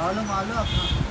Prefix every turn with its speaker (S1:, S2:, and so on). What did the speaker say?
S1: मालूम मालूम अपना।